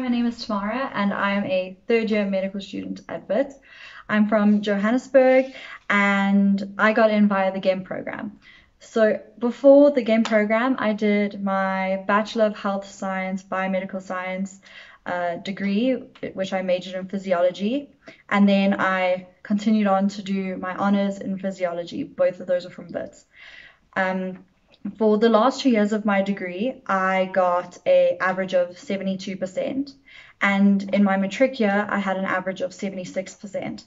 name is Tamara and I am a third year medical student at Wits. I'm from Johannesburg and I got in via the GEM program. So before the GEM program, I did my Bachelor of Health Science, Biomedical Science uh, degree, which I majored in physiology. And then I continued on to do my honors in physiology. Both of those are from Wits. Um, for the last two years of my degree, I got a average of 72%, and in my matric year, I had an average of 76%.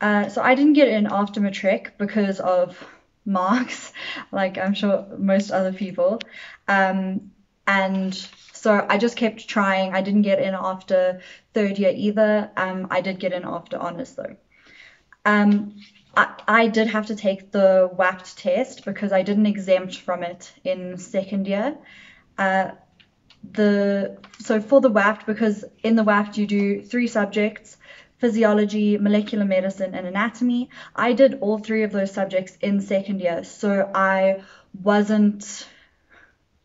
Uh, so I didn't get in after matric because of marks, like I'm sure most other people. Um, and so I just kept trying. I didn't get in after third year either. Um, I did get in after honors though. Um, I, I did have to take the WAPT test because I didn't exempt from it in second year. Uh, the so for the WAPT because in the WAPT you do three subjects physiology, molecular medicine, and anatomy. I did all three of those subjects in second year, so I wasn't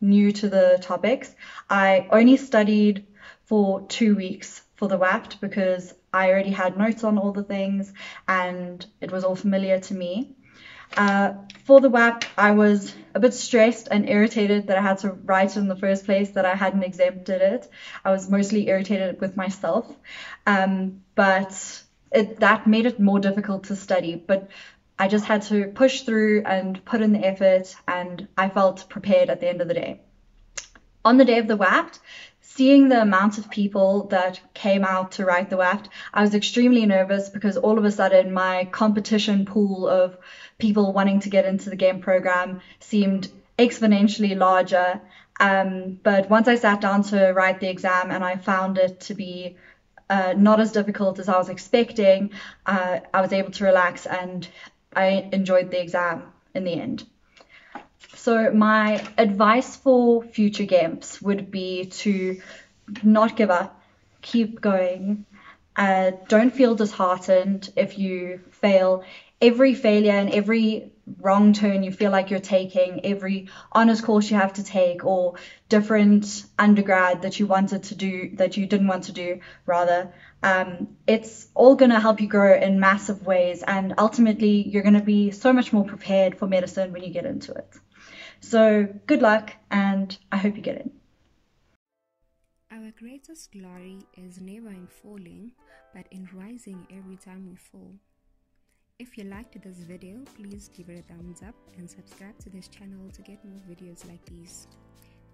new to the topics. I only studied for two weeks for the WAPT because I already had notes on all the things and it was all familiar to me. Uh, for the WAP, I was a bit stressed and irritated that I had to write in the first place, that I hadn't exempted it. I was mostly irritated with myself, um, but it, that made it more difficult to study. But I just had to push through and put in the effort, and I felt prepared at the end of the day. On the day of the WAPT, seeing the amount of people that came out to write the WAPT, I was extremely nervous because all of a sudden my competition pool of people wanting to get into the GEM program seemed exponentially larger. Um, but once I sat down to write the exam and I found it to be uh, not as difficult as I was expecting, uh, I was able to relax and I enjoyed the exam in the end. So my advice for future GEMPs would be to not give up, keep going. Uh, don't feel disheartened if you fail. Every failure and every wrong turn you feel like you're taking, every honors course you have to take, or different undergrad that you wanted to do that you didn't want to do, rather, um, it's all going to help you grow in massive ways. And ultimately, you're going to be so much more prepared for medicine when you get into it. So good luck, and I hope you get in. Our greatest glory is never in falling, but in rising every time we fall. If you liked this video, please give it a thumbs up and subscribe to this channel to get more videos like these.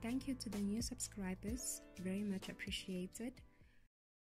Thank you to the new subscribers, very much appreciated.